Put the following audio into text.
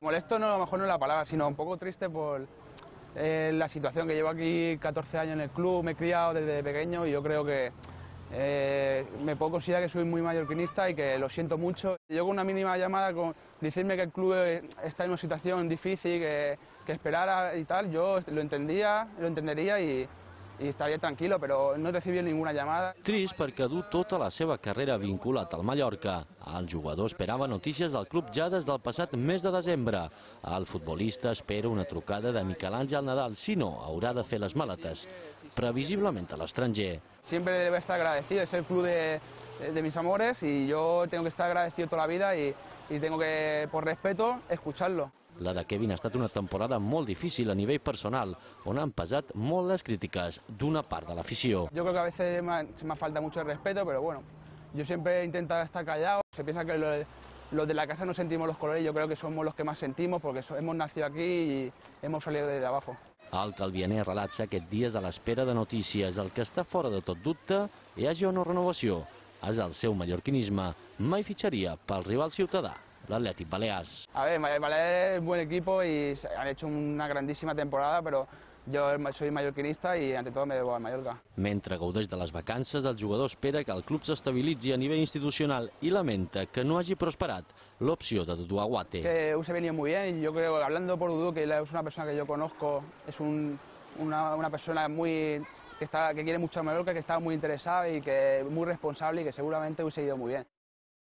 Molesto no, a lo mejor no es la palabra, sino un poco triste por eh, la situación que llevo aquí 14 años en el club, me he criado desde pequeño y yo creo que eh, me puedo considerar que soy muy mallorquinista y que lo siento mucho. Con una mínima llamada, con decirme que el club está en una situación difícil, que, que esperara y tal, yo lo entendía, lo entendería y, i estaria tranquil·lo, però no he recibit ninguna llamada. Trist perquè du tota la seva carrera vinculat al Mallorca. El jugador esperava notícies del club ja des del passat mes de desembre. El futbolista espera una trucada de Miquel Àngel Nadal, si no, haurà de fer les maletes, previsiblement a l'estranger. Siempre debe estar agradecido, es el club de, de mis amores y yo tengo que estar agradecido toda la vida y, y tengo que, por respeto, escucharlo. La de Kevin ha estat una temporada molt difícil a nivell personal, on han pesat molt les crítiques d'una part de l'afició. Yo creo que a veces me, me falta mucho el respeto, pero bueno, yo siempre intento estar callado. Se piensa que los, los de la casa no sentimos los colores, yo creo que somos los que más sentimos porque hemos nacido aquí y hemos salido desde abajo. El calvianer relatja aquest dies a l'espera de notícies. El que està fora de tot dubte hi hagi una renovació. És el seu mallorquinisme. Mai fitxaria pel rival ciutadà l'Atlètic Balears. A ver, Balears es buen equipo y han hecho una grandísima temporada, pero yo soy mallorquinista y ante todo me debo a Mallorca. Mentre gaudeix de les vacances, el jugador espera que el club s'estabilitzi a nivell institucional i lamenta que no hagi prosperat l'opció de Dudu Aguate. Que se venido muy bien y yo creo, hablando por Dudu, que es una persona que yo conozco, es un, una, una persona muy que, está, que quiere mucho a Mallorca, que está muy interesada y que muy responsable y que seguramente hubiese ido muy bien.